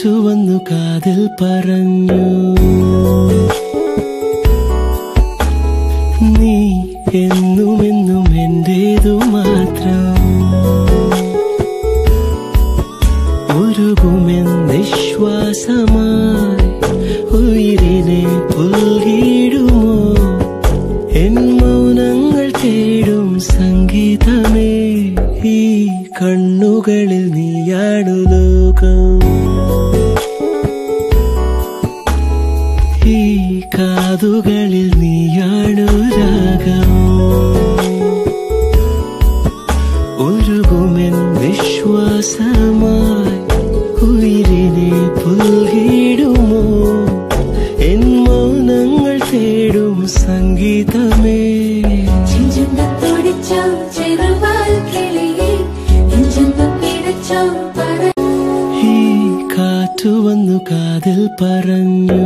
കാറ്റു വന്നു കാതിൽ പറഞ്ഞു. നീ എന്നും എന്നും എന്റേതു മാത്രം. ഉരുകുമെന്നിശ്വാസമായി ഉയിരിനെ പുൽകിടുമോ എൻ മൗനങ്ങൾ തേടും സംഗീതമേ ഈ കണ്ണുകളിൽ നീയാണു ലോകം. ഈ കാതുകളിൽ നീയാണു രാഗം. ഒരുകുമെൻ വിശ്വാസമായി ഉയിരിനെ പുൽകിടുമോ എൻ മൗനങ്ങൾ തേടും സംഗീതമേ. കാറ്റു വന്നു കാതിൽ പറഞ്ഞു.